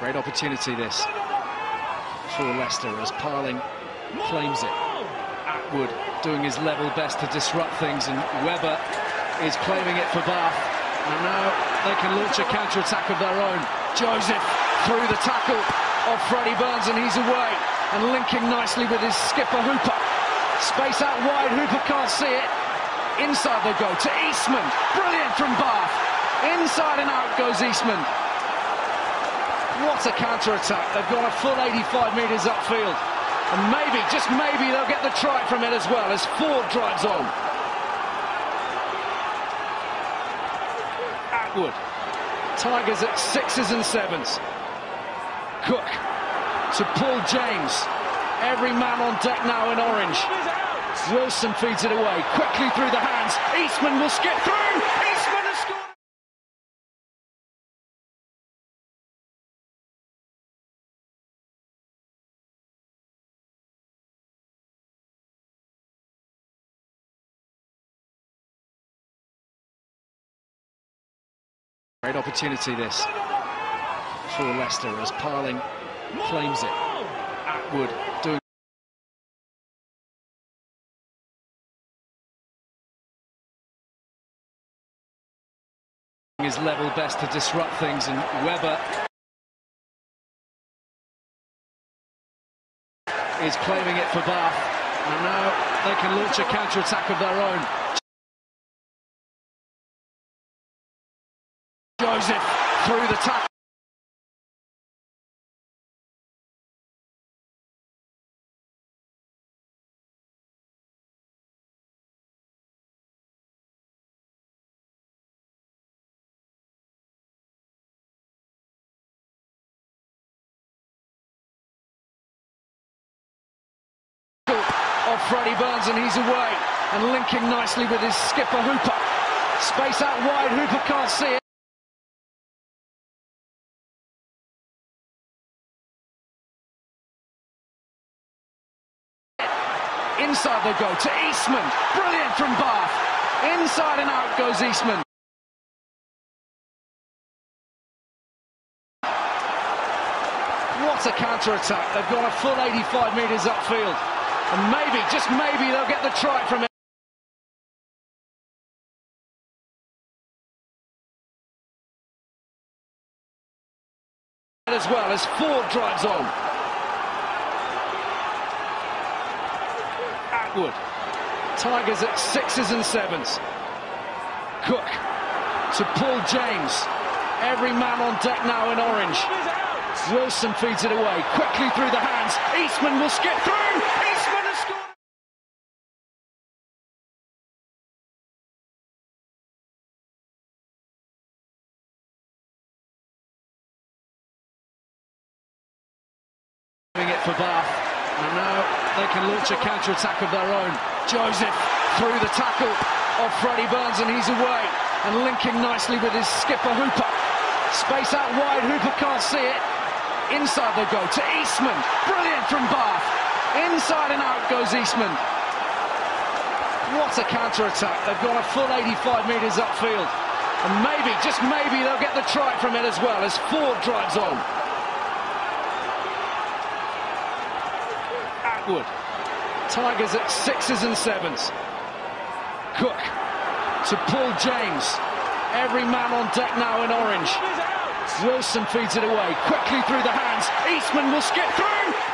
Great opportunity this for Leicester as Parling claims it. Attwood doing his level best to disrupt things and Webber is claiming it for Bath. And now they can launch a counter-attack of their own. Joseph through the tackle of Freddie Burns and he's away. And linking nicely with his skipper Hooper. Space out wide, Hooper can't see it. Inside they go to Eastmond. Brilliant from Bath. Inside and out goes Eastmond. What a counter-attack. They've gone a full 85 metres upfield. And maybe, just maybe, they'll get the try from it as well as Ford drives on. Attwood. Tigers at sixes and sevens. Cook to Paul James. Every man on deck now in orange. Wilson feeds it away, quickly through the hands. Eastmond will skip through. Great opportunity this for Leicester as Parling claims it. Attwood doing his level best to disrupt things and Webber is claiming it for Bath and now they can launch a counter-attack of their own. Joseph through the tackle. Freddie Burns and he's away and linking nicely with his skipper Hooper. Space out wide, Hooper can't see it. Inside they go to Eastmond. Brilliant from Bath. Inside and out goes Eastmond. What a counter-attack. They've gone a full 85 metres upfield. And maybe, just maybe, they'll get the try from it. As well as Ford drives on. Tigers at sixes and sevens. Cook to Paul James. Every man on deck now in orange. Wilson feeds it away, quickly through the hands. Eastmond will skip through. Eastmond has scored. it for Bath. And now they can launch a counter-attack of their own. Joseph through the tackle of Freddie Burns and he's away. And linking nicely with his skipper Hooper. Space out wide, Hooper can't see it. Inside they go to Eastmond. Brilliant from Bath. Inside and out goes Eastmond. What a counter-attack. They've gone a full 85 metres upfield. And maybe, just maybe, they'll get the try from it as well as Ford drives on. Tigers at sixes and sevens. Cook to Paul James. Every man on deck now in orange. Wilson feeds it away, quickly through the hands. Eastmond will skip through.